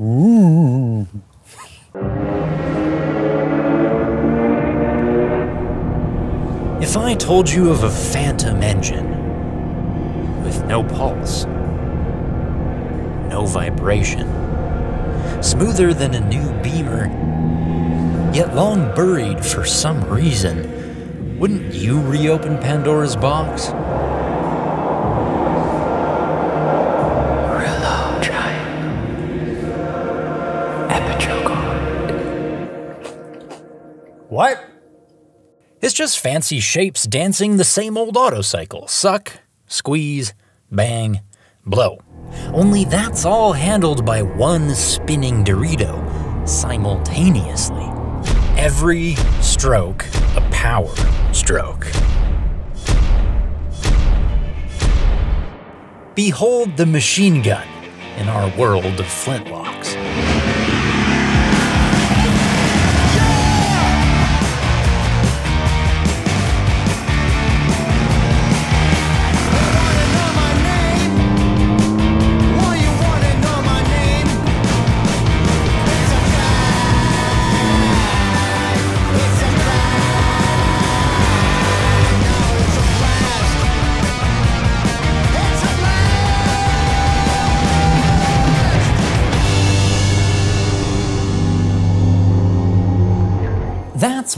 If I told you of a phantom engine with no pulse, no vibration, smoother than a new beamer, yet long buried for some reason, wouldn't you reopen Pandora's box? What? It's just fancy shapes dancing the same old Otto cycle. Suck, squeeze, bang, blow. Only that's all handled by one spinning Dorito simultaneously. Every stroke a power stroke. Behold the machine gun in our world of flintlocks.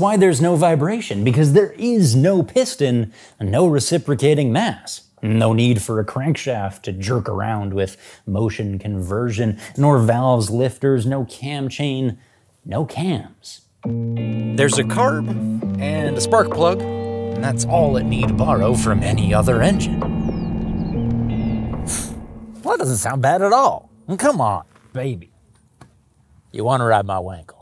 Why there's no vibration, because there is no piston, no reciprocating mass. No need for a crankshaft to jerk around with motion conversion, nor valves, lifters, no cam chain, no cams. There's a carb and a spark plug, and that's all it need to borrow from any other engine. Well, that doesn't sound bad at all. Come on, baby. You want to ride my Wankel?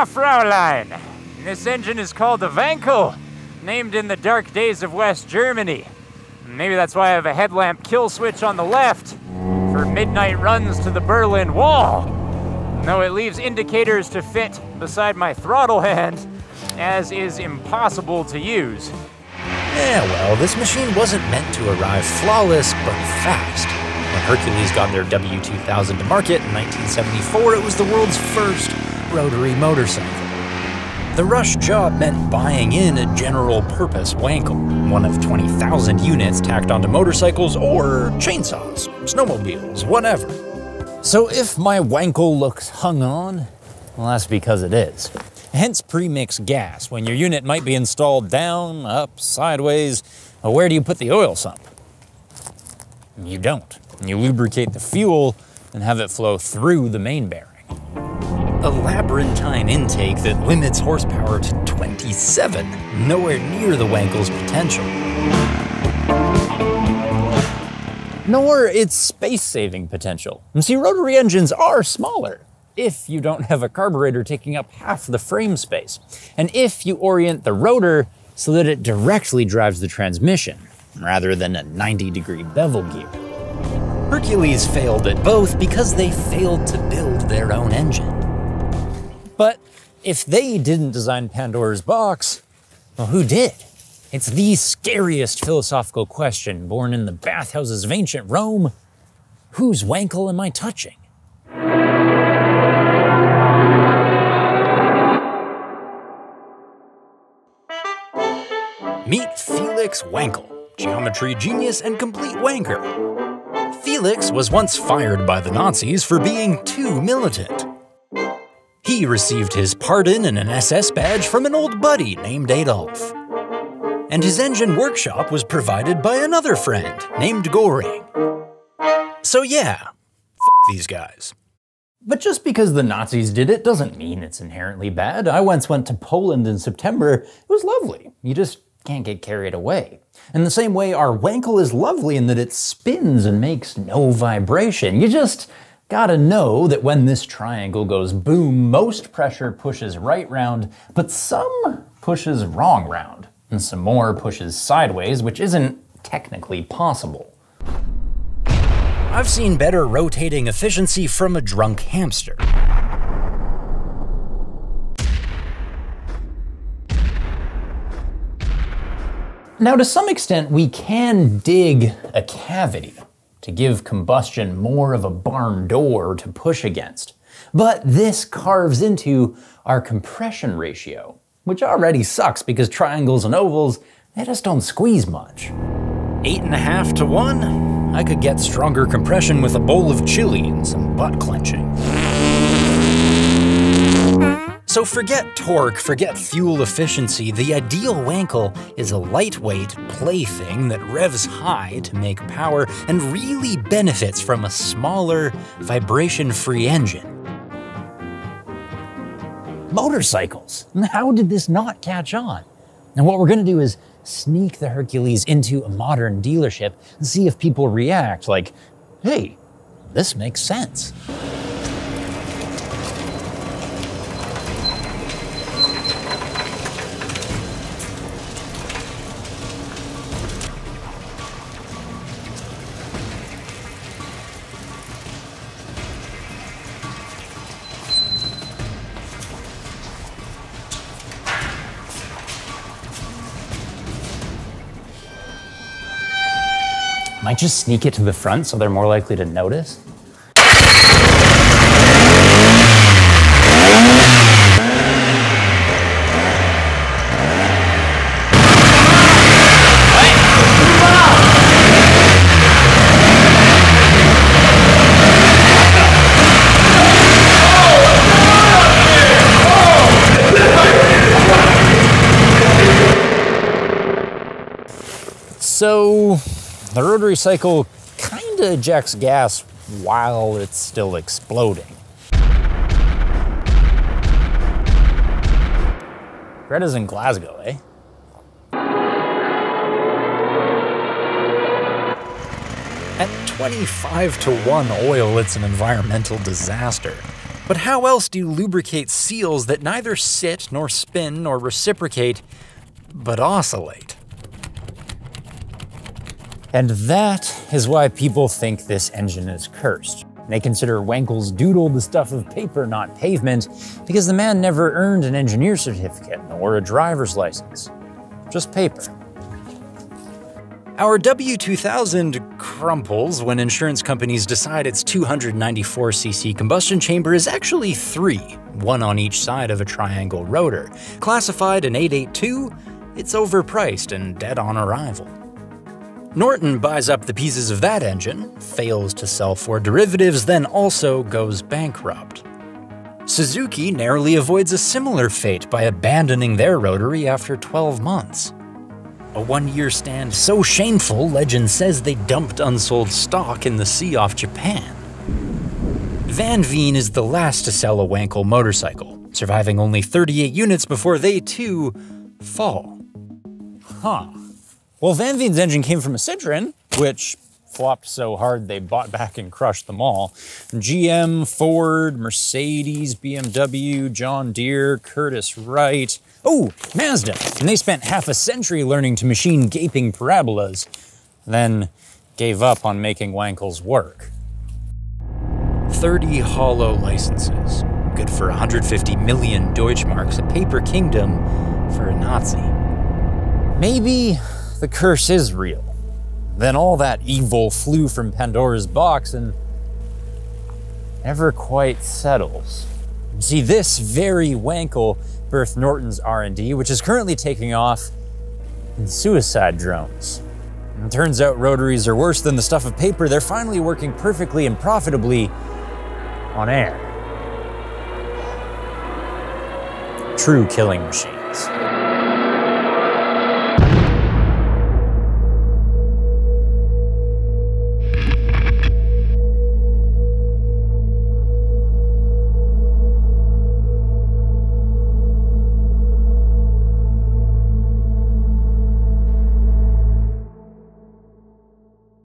Ja, Fraulein. This engine is called the Wankel, named in the dark days of West Germany. Maybe that's why I have a headlamp kill switch on the left for midnight runs to the Berlin Wall. Though it leaves indicators to fit beside my throttle hand, as is impossible to use. Yeah, well, this machine wasn't meant to arrive flawless, but fast. When Hercules got their W2000 to market in 1974, it was the world's first rotary motorcycle. The rush job meant buying in a general purpose Wankel, one of 20,000 units tacked onto motorcycles or chainsaws, snowmobiles, whatever. So if my Wankel looks hung on, well, that's because it is. Hence premix gas, when your unit might be installed down, up, sideways. Well, where do you put the oil sump? You don't. You lubricate the fuel and have it flow through the main bearing. A labyrinthine intake that limits horsepower to 27, nowhere near the Wankel's potential. Nor its space saving potential. See, rotary engines are smaller if you don't have a carburetor taking up half the frame space, and if you orient the rotor so that it directly drives the transmission, rather than a 90 degree bevel gear. Hercules failed at both because they failed to build their own engine. But if they didn't design Pandora's box, well, who did? It's the scariest philosophical question born in the bathhouses of ancient Rome. Whose Wankel am I touching? Meet Felix Wankel, geometry genius and complete wanker. Felix was once fired by the Nazis for being too militant. He received his pardon and an SS badge from an old buddy named Adolf. And his engine workshop was provided by another friend named Goring. So yeah, these guys. But just because the Nazis did it doesn't mean it's inherently bad. I once went to Poland in September. It was lovely. You just can't get carried away. In the same way, our Wankel is lovely in that it spins and makes no vibration. You just Gotta know that when this triangle goes boom, most pressure pushes right round, but some pushes wrong round, and some more pushes sideways, which isn't technically possible. I've seen better rotating efficiency from a drunk hamster. Now, to some extent, we can dig a cavity to give combustion more of a barn door to push against. But this carves into our compression ratio, which already sucks because triangles and ovals, they just don't squeeze much. Eight and a half to one? I could get stronger compression with a bowl of chili and some butt clenching. So forget torque, forget fuel efficiency. The ideal Wankel is a lightweight plaything that revs high to make power and really benefits from a smaller, vibration-free engine. Motorcycles. How did this not catch on? And what we're going to do is sneak the Hercules into a modern dealership and see if people react like, hey, this makes sense. Might just sneak it to the front so they're more likely to notice. So, the rotary cycle kinda ejects gas while it's still exploding. Greta's in Glasgow, eh? At 25 to 1 oil, it's an environmental disaster. But how else do you lubricate seals that neither sit, nor spin, nor reciprocate, but oscillate? And that is why people think this engine is cursed. They consider Wankel's doodle the stuff of paper, not pavement, because the man never earned an engineer certificate or a driver's license. Just paper. Our W2000 crumples when insurance companies decide its 294cc combustion chamber is actually three, one on each side of a triangle rotor. Classified an 882, it's overpriced and dead on arrival. Norton buys up the pieces of that engine, fails to sell for derivatives, then also goes bankrupt. Suzuki narrowly avoids a similar fate by abandoning their rotary after 12 months. A one-year stand so shameful, legend says they dumped unsold stock in the sea off Japan. Van Veen is the last to sell a Wankel motorcycle, surviving only 38 units before they too fall. Huh. Well, Van Veen's engine came from a Citroen, which flopped so hard they bought back and crushed them all. GM, Ford, Mercedes, BMW, John Deere, Curtiss Wright. Oh, Mazda. And they spent half a century learning to machine gaping parabolas, then gave up on making Wankels work. 30 hollow licenses, good for 150 million Deutschmarks, a paper kingdom for a Nazi. Maybe the curse is real. Then all that evil flew from Pandora's box and never quite settles. See, this very Wankel birthed Norton's R&D, which is currently taking off in suicide drones. And turns out rotaries are worse than the stuff of paper. They're finally working perfectly and profitably on air. True killing machine.